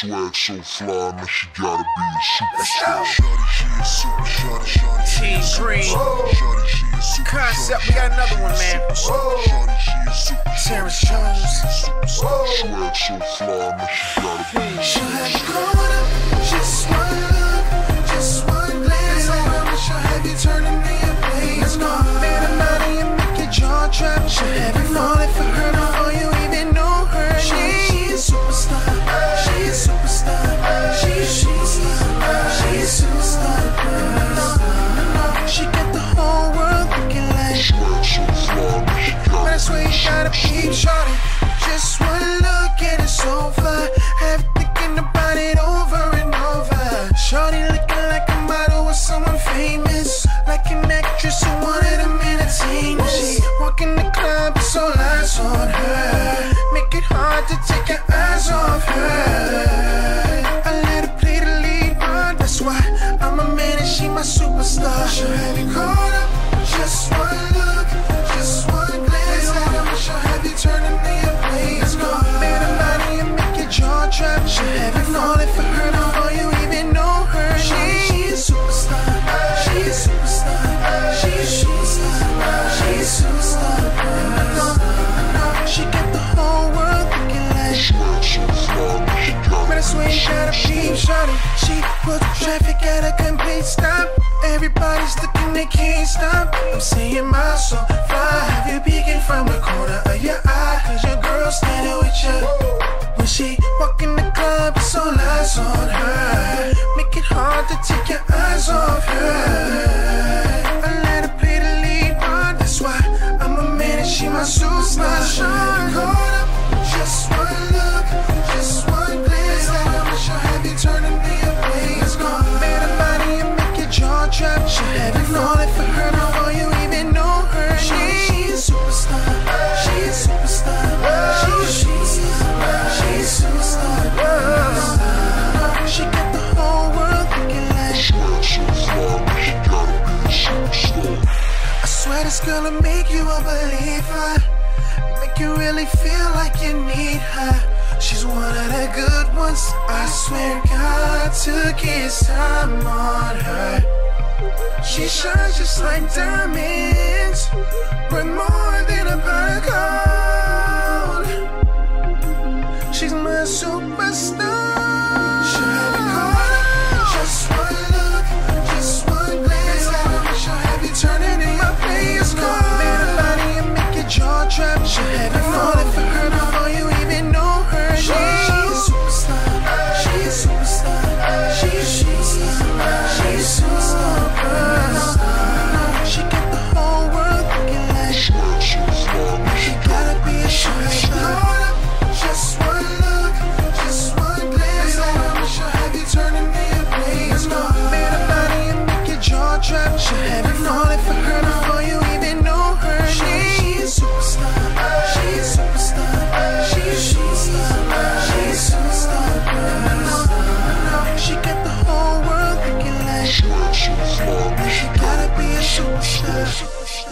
Swag so fly, man, she gotta be a superstar. Shorty, she a super shorty, Green. Shorty, she a super Concept, we got another one, man. Shorty, she a super Terrence Jones. Swag so fly, man, shorty. Just one look and it's over. Have thinking about it over and over. Shorty looking like a model with someone famous. Like an actress who wanted them entertainment. She walk in the club, it's all eyes on her. Make it hard to take your eyes off her. I let her play the lead part. That's why I'm a man and she my superstar. She'll have you caught up. Just one be shorty. She put traffic at a complete stop. Everybody's looking, they can't stop. I'm saying my soul for her before you even know her. She is superstar, she is superstar, she is superstar, she is superstar. She got the whole world looking like. Swag so fly, she gotta be a superstar. I swear this girl will make you a believer. Make you really feel like you need her. She's one of the good ones. I swear God took his time on her. She shines just like diamonds, worth more than a gold. She's my superstar. Turning in my. Come man, a body and make your jaw drop. She'll have you falling for her Oh, shit.